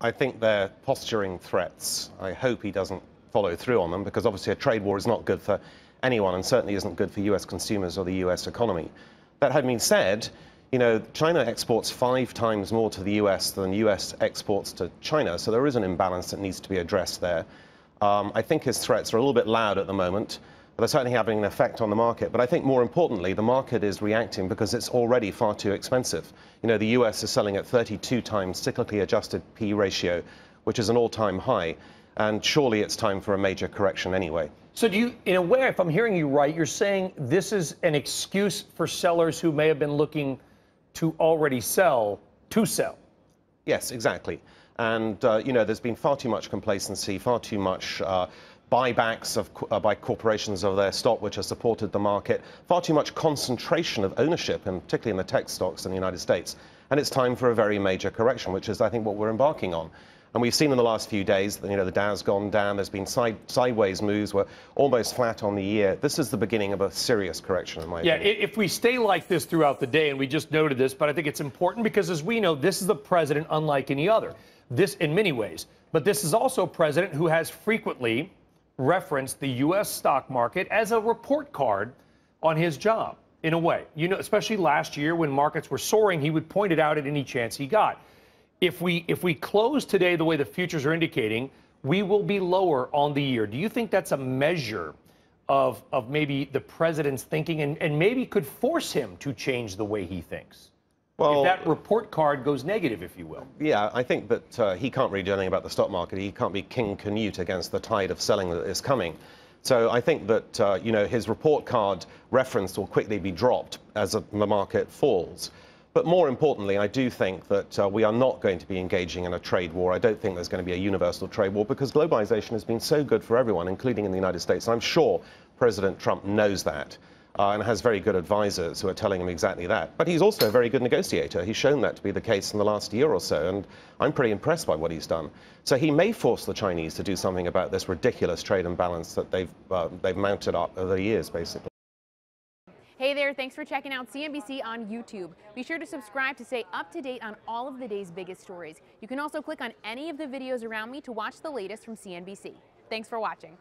I think they're posturing threats. I hope he doesn't follow through on them because obviously a trade war is not good for anyone and certainly isn't good for US consumers or the US economy. That having been said, you know, China exports five times more to the US than US exports to China, so there is an imbalance that needs to be addressed there. Um, I think his threats are a little bit loud at the moment. They're certainly having an effect on the market. But I think more importantly, the market is reacting because it's already far too expensive. You know, the US is selling at 32 times cyclically adjusted P ratio, which is an all-time high. And surely it's time for a major correction anyway. So do you, in a way, if I'm hearing you right, you're saying this is an excuse for sellers who may have been looking to already sell to sell? Yes, exactly. And, uh, you know, there's been far too much complacency, far too much uh, buybacks of, uh, by corporations of their stock, which has supported the market, far too much concentration of ownership, and particularly in the tech stocks in the United States. And it's time for a very major correction, which is, I think, what we're embarking on. And we've seen in the last few days that you know, the Dow's gone down. There's been side, sideways moves. We're almost flat on the year. This is the beginning of a serious correction, in my yeah, opinion. Yeah, if we stay like this throughout the day, and we just noted this, but I think it's important because, as we know, this is the president unlike any other. This, in many ways. But this is also a president who has frequently referenced the U.S. stock market as a report card on his job, in a way. You know, especially last year when markets were soaring, he would point it out at any chance he got if we if we close today the way the futures are indicating, we will be lower on the year. Do you think that's a measure of of maybe the president's thinking and, and maybe could force him to change the way he thinks? Well, if that report card goes negative, if you will. Yeah, I think that uh, he can't really do anything about the stock market. He can't be King Canute against the tide of selling that is coming. So I think that uh, you know his report card reference will quickly be dropped as the market falls. But more importantly, I do think that uh, we are not going to be engaging in a trade war. I don't think there's going to be a universal trade war because globalization has been so good for everyone, including in the United States. I'm sure President Trump knows that. Uh, and has very good advisors who are telling him exactly that. But he's also a very good negotiator. He's shown that to be the case in the last year or so, and I'm pretty impressed by what he's done. So he may force the Chinese to do something about this ridiculous trade imbalance that they've, uh, they've mounted up over the years, basically. Hey there, thanks for checking out CNBC on YouTube. Be sure to subscribe to stay up to date on all of the day's biggest stories. You can also click on any of the videos around me to watch the latest from CNBC. Thanks for watching.